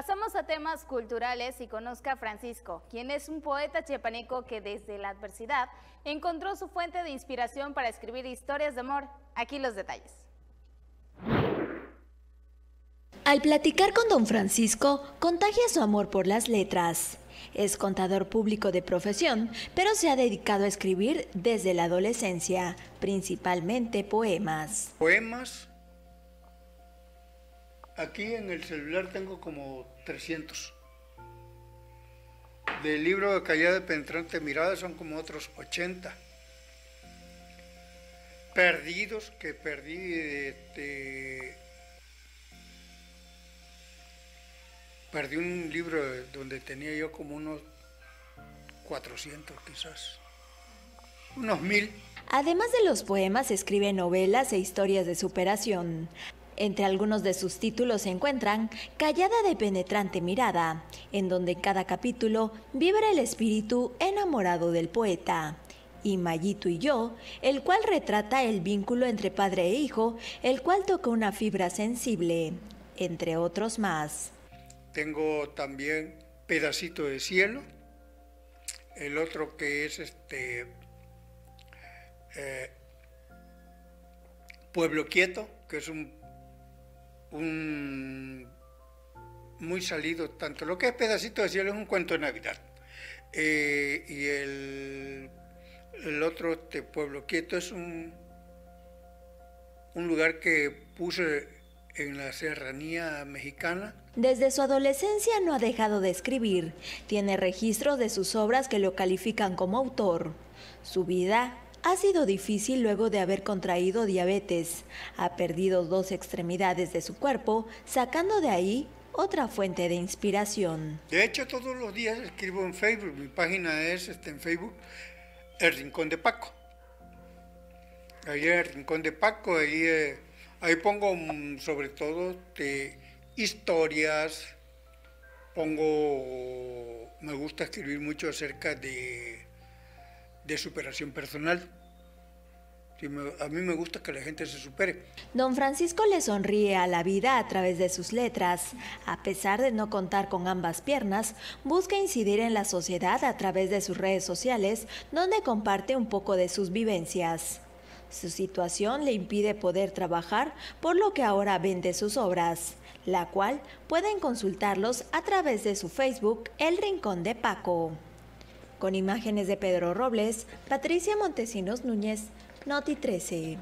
Pasamos a temas culturales y conozca a Francisco, quien es un poeta chiapaneco que desde la adversidad encontró su fuente de inspiración para escribir historias de amor. Aquí los detalles. Al platicar con don Francisco, contagia su amor por las letras. Es contador público de profesión, pero se ha dedicado a escribir desde la adolescencia, principalmente poemas. Poemas. Aquí en el celular tengo como 300. Del libro de Callada de Penetrante Mirada son como otros 80. Perdidos que perdí este, Perdí un libro donde tenía yo como unos 400 quizás, unos mil. Además de los poemas, escribe novelas e historias de superación. Entre algunos de sus títulos se encuentran Callada de penetrante mirada, en donde cada capítulo vibra el espíritu enamorado del poeta. Y Mayito y yo, el cual retrata el vínculo entre padre e hijo, el cual toca una fibra sensible, entre otros más. Tengo también Pedacito de Cielo, el otro que es este eh, Pueblo Quieto, que es un, un, muy salido tanto. Lo que es Pedacito de Cielo es un cuento de Navidad. Eh, y el, el otro, este Pueblo Quieto, es un, un lugar que puse en la serranía mexicana. Desde su adolescencia no ha dejado de escribir. Tiene registros de sus obras que lo califican como autor. Su vida ha sido difícil luego de haber contraído diabetes. Ha perdido dos extremidades de su cuerpo, sacando de ahí otra fuente de inspiración. De hecho, todos los días escribo en Facebook. Mi página es este, en Facebook El Rincón de Paco. Ahí el Rincón de Paco, ahí... Eh, pongo mm, sobre todo de historias, pongo, me gusta escribir mucho acerca de, de superación personal. a mí me gusta que la gente se supere. Don Francisco le sonríe a la vida a través de sus letras. A pesar de no contar con ambas piernas, busca incidir en la sociedad a través de sus redes sociales, donde comparte un poco de sus vivencias. Su situación le impide poder trabajar, por lo que ahora vende sus obras, la cual pueden consultarlos a través de su Facebook El Rincón de Paco. Con imágenes de Pedro Robles, Patricia Montesinos Núñez, Noti 13.